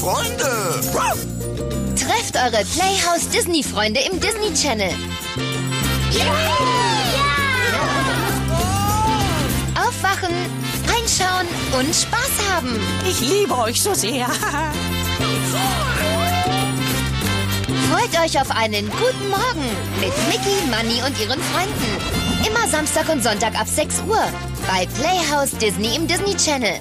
Freunde. Trefft eure Playhouse Disney Freunde im Disney Channel. Aufwachen, reinschauen und Spaß haben. Ich liebe euch so sehr. Freut euch auf einen guten Morgen mit Mickey, Manny und ihren Freunden. Immer Samstag und Sonntag ab 6 Uhr bei Playhouse Disney im Disney Channel.